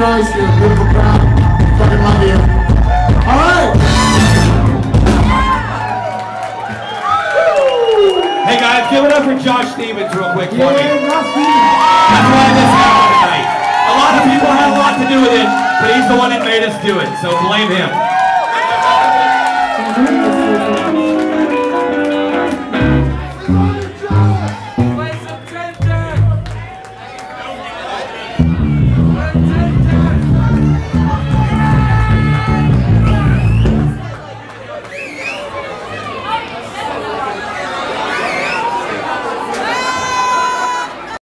Christ, you're a beautiful crowd. Fucking love you. All right. Hey guys, give it up for Josh Stevens real quick for yeah, me. That's why this happened tonight. A lot of people had a lot to do with it, but he's the one that made us do it, so blame him.